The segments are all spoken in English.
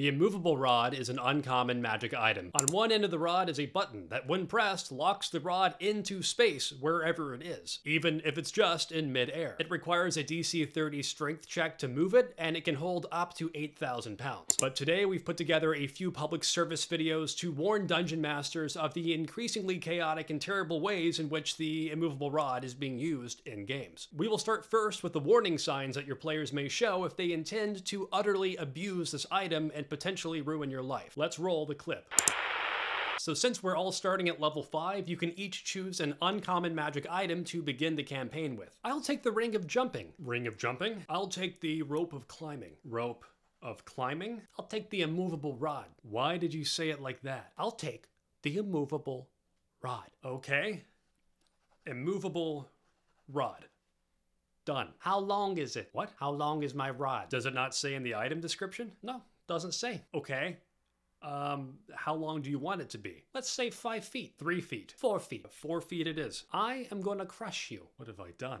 The immovable rod is an uncommon magic item. On one end of the rod is a button that, when pressed, locks the rod into space wherever it is, even if it's just in midair. It requires a DC 30 strength check to move it, and it can hold up to 8,000 pounds. But today we've put together a few public service videos to warn dungeon masters of the increasingly chaotic and terrible ways in which the immovable rod is being used in games. We will start first with the warning signs that your players may show if they intend to utterly abuse this item and potentially ruin your life. Let's roll the clip. So since we're all starting at level 5, you can each choose an uncommon magic item to begin the campaign with. I'll take the Ring of Jumping. Ring of Jumping? I'll take the Rope of Climbing. Rope of Climbing? I'll take the Immovable Rod. Why did you say it like that? I'll take the Immovable Rod. Okay. Immovable Rod. Done. How long is it? What? How long is my rod? Does it not say in the item description? No, doesn't say. Okay. Um, how long do you want it to be? Let's say five feet, three feet, four feet. Four feet it is. I am gonna crush you. What have I done?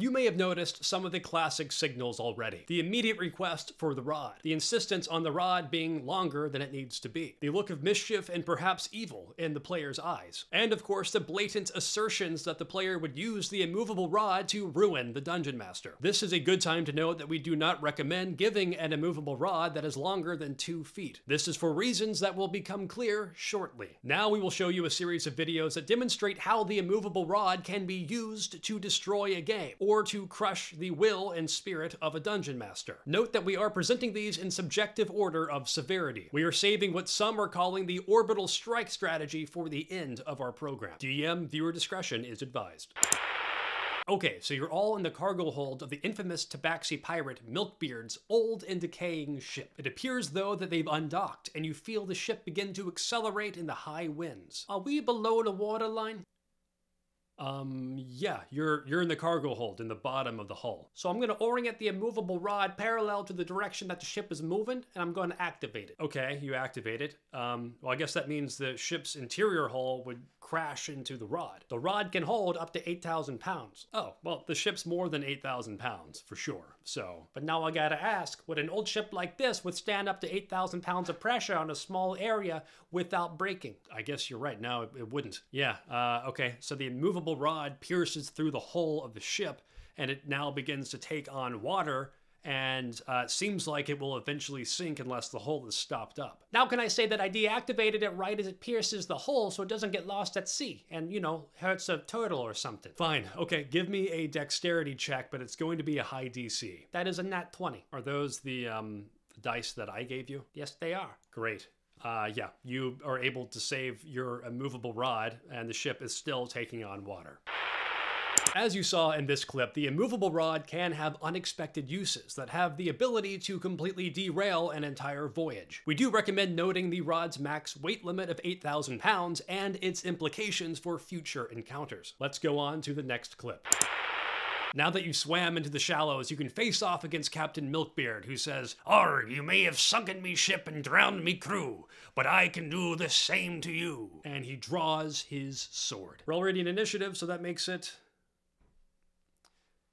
You may have noticed some of the classic signals already. The immediate request for the rod, the insistence on the rod being longer than it needs to be, the look of mischief and perhaps evil in the player's eyes, and of course the blatant assertions that the player would use the immovable rod to ruin the dungeon master. This is a good time to note that we do not recommend giving an immovable rod that is longer than two feet. This is for reasons that will become clear shortly. Now we will show you a series of videos that demonstrate how the immovable rod can be used to destroy a game or to crush the will and spirit of a dungeon master. Note that we are presenting these in subjective order of severity. We are saving what some are calling the orbital strike strategy for the end of our program. DM viewer discretion is advised. Okay, so you're all in the cargo hold of the infamous Tabaxi pirate Milkbeard's old and decaying ship. It appears though that they've undocked, and you feel the ship begin to accelerate in the high winds. Are we below the waterline? Um, yeah, you're you're in the cargo hold in the bottom of the hull. So I'm gonna orient the immovable rod parallel to the direction that the ship is moving, and I'm gonna activate it. Okay, you activate it. Um, well, I guess that means the ship's interior hull would crash into the rod. The rod can hold up to 8,000 pounds. Oh, well, the ship's more than 8,000 pounds, for sure. So, but now I gotta ask, would an old ship like this withstand up to 8,000 pounds of pressure on a small area without breaking? I guess you're right, no, it, it wouldn't. Yeah, uh, okay, so the immovable rod pierces through the hull of the ship, and it now begins to take on water and uh, it seems like it will eventually sink unless the hole is stopped up. Now, can I say that I deactivated it right as it pierces the hole so it doesn't get lost at sea and, you know, hurts a turtle or something? Fine. Okay, give me a dexterity check, but it's going to be a high DC. That is a nat 20. Are those the um, dice that I gave you? Yes, they are. Great. Uh, yeah, you are able to save your immovable rod, and the ship is still taking on water. As you saw in this clip, the immovable rod can have unexpected uses that have the ability to completely derail an entire voyage. We do recommend noting the rod's max weight limit of 8,000 pounds and its implications for future encounters. Let's go on to the next clip. Now that you swam into the shallows, you can face off against Captain Milkbeard, who says, Arr, you may have sunken me ship and drowned me crew, but I can do the same to you. And he draws his sword. We're already in initiative, so that makes it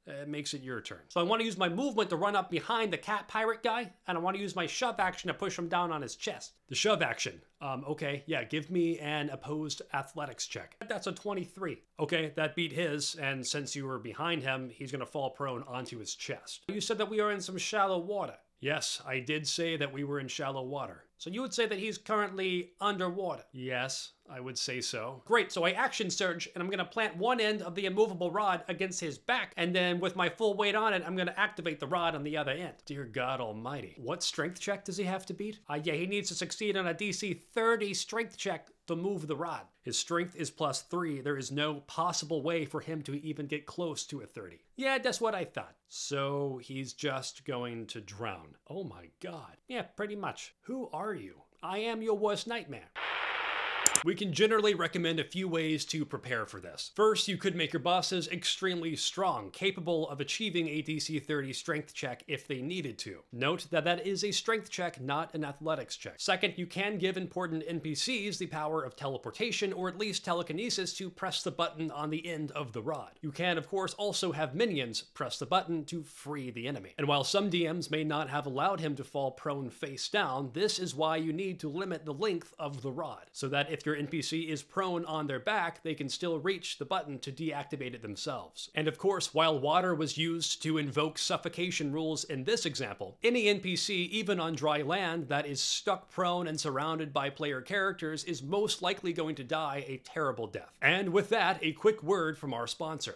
it makes it your turn. So I want to use my movement to run up behind the cat pirate guy, and I want to use my shove action to push him down on his chest. The shove action. Um, okay, yeah, give me an opposed athletics check. That's a 23. Okay, that beat his, and since you were behind him, he's gonna fall prone onto his chest. You said that we are in some shallow water. Yes, I did say that we were in shallow water. So you would say that he's currently underwater? Yes, I would say so. Great, so I action surge and I'm gonna plant one end of the immovable rod against his back and then with my full weight on it, I'm gonna activate the rod on the other end. Dear God almighty. What strength check does he have to beat? Uh, yeah, he needs to succeed on a DC 30 strength check to move the rod. His strength is plus 3. There is no possible way for him to even get close to a 30. Yeah, that's what I thought. So he's just going to drown. Oh my god. Yeah, pretty much. Who are you? I am your worst nightmare. We can generally recommend a few ways to prepare for this. First, you could make your bosses extremely strong, capable of achieving a DC 30 strength check if they needed to. Note that that is a strength check, not an athletics check. Second, you can give important NPCs the power of teleportation or at least telekinesis to press the button on the end of the rod. You can, of course, also have minions press the button to free the enemy. And while some DMs may not have allowed him to fall prone face down, this is why you need to limit the length of the rod, so that if your NPC is prone on their back, they can still reach the button to deactivate it themselves. And of course, while water was used to invoke suffocation rules in this example, any NPC, even on dry land, that is stuck prone and surrounded by player characters is most likely going to die a terrible death. And with that, a quick word from our sponsor.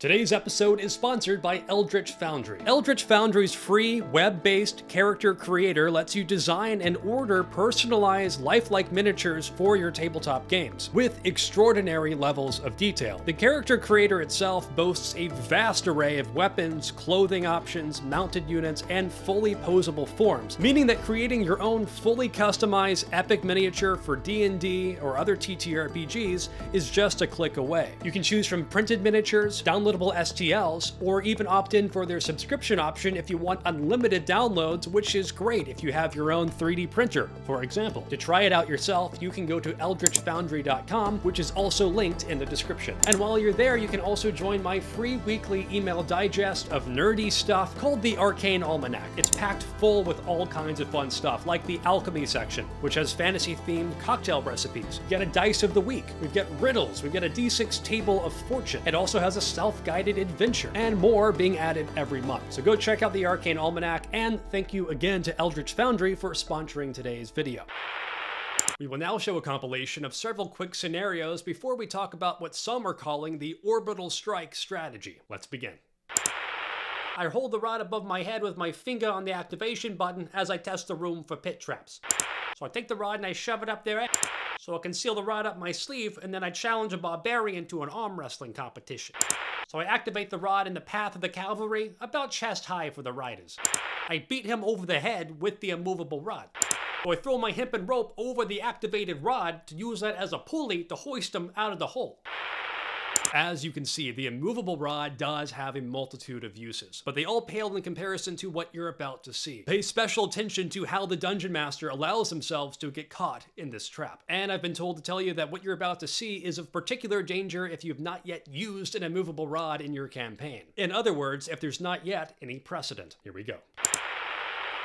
Today's episode is sponsored by Eldritch Foundry. Eldritch Foundry's free, web-based character creator lets you design and order personalized, lifelike miniatures for your tabletop games, with extraordinary levels of detail. The character creator itself boasts a vast array of weapons, clothing options, mounted units, and fully posable forms, meaning that creating your own fully customized epic miniature for D&D or other TTRPGs is just a click away. You can choose from printed miniatures, download downloadable STLs, or even opt in for their subscription option if you want unlimited downloads, which is great if you have your own 3D printer, for example. To try it out yourself, you can go to eldritchfoundry.com, which is also linked in the description. And while you're there, you can also join my free weekly email digest of nerdy stuff called the Arcane Almanac. It's packed full with all kinds of fun stuff, like the alchemy section, which has fantasy-themed cocktail recipes. You get a dice of the week, we've got riddles, we've got a d6 table of fortune. It also has a self self-guided adventure, and more being added every month. So go check out the Arcane Almanac, and thank you again to Eldritch Foundry for sponsoring today's video. We will now show a compilation of several quick scenarios before we talk about what some are calling the orbital strike strategy. Let's begin. I hold the rod above my head with my finger on the activation button as I test the room for pit traps. So I take the rod and I shove it up there so I can seal the rod up my sleeve and then I challenge a barbarian to an arm wrestling competition. So I activate the rod in the path of the cavalry, about chest high for the riders. I beat him over the head with the immovable rod. So I throw my hempen rope over the activated rod to use that as a pulley to hoist him out of the hole. As you can see, the immovable rod does have a multitude of uses, but they all pale in comparison to what you're about to see. Pay special attention to how the Dungeon Master allows themselves to get caught in this trap. And I've been told to tell you that what you're about to see is of particular danger if you've not yet used an immovable rod in your campaign. In other words, if there's not yet any precedent. Here we go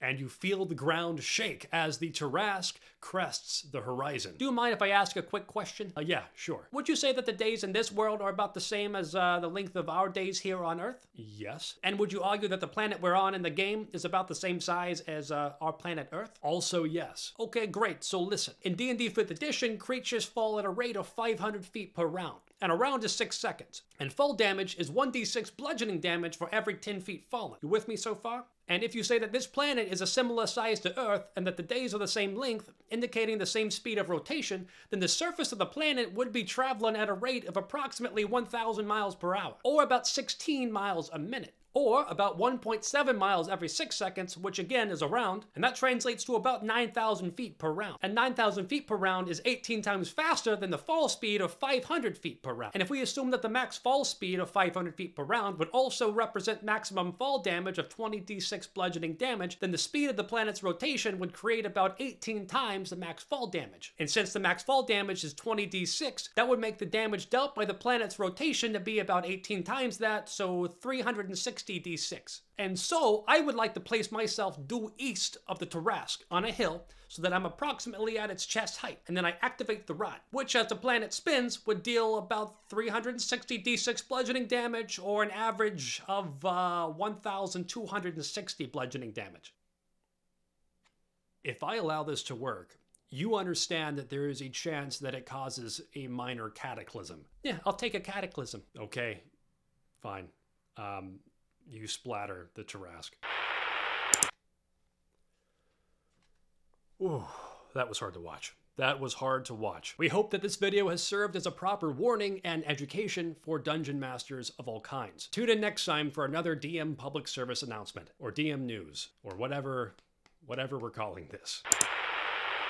and you feel the ground shake as the Tarrasque crests the horizon. Do you mind if I ask a quick question? Uh, yeah, sure. Would you say that the days in this world are about the same as uh, the length of our days here on Earth? Yes. And would you argue that the planet we're on in the game is about the same size as uh, our planet Earth? Also yes. Okay, great. So listen. In D&D 5th edition, creatures fall at a rate of 500 feet per round and a round is 6 seconds. And fall damage is 1d6 bludgeoning damage for every 10 feet fallen. You with me so far? And if you say that this planet is a similar size to Earth and that the days are the same length, indicating the same speed of rotation, then the surface of the planet would be traveling at a rate of approximately 1,000 miles per hour, or about 16 miles a minute or about 1.7 miles every 6 seconds, which again is a round, and that translates to about 9,000 feet per round. And 9,000 feet per round is 18 times faster than the fall speed of 500 feet per round. And if we assume that the max fall speed of 500 feet per round would also represent maximum fall damage of 20d6 bludgeoning damage, then the speed of the planet's rotation would create about 18 times the max fall damage. And since the max fall damage is 20d6, that would make the damage dealt by the planet's rotation to be about 18 times that, so 360 60d6. And so I would like to place myself due east of the Tarrasque on a hill so that I'm approximately at its chest height. And then I activate the rod, which as the planet spins would deal about 360 d6 bludgeoning damage or an average of uh, 1,260 bludgeoning damage. If I allow this to work, you understand that there is a chance that it causes a minor cataclysm. Yeah, I'll take a cataclysm. Okay, fine. Um, you splatter the Tarrasque. Ooh, that was hard to watch. That was hard to watch. We hope that this video has served as a proper warning and education for dungeon masters of all kinds. Tune in next time for another DM public service announcement, or DM news, or whatever, whatever we're calling this.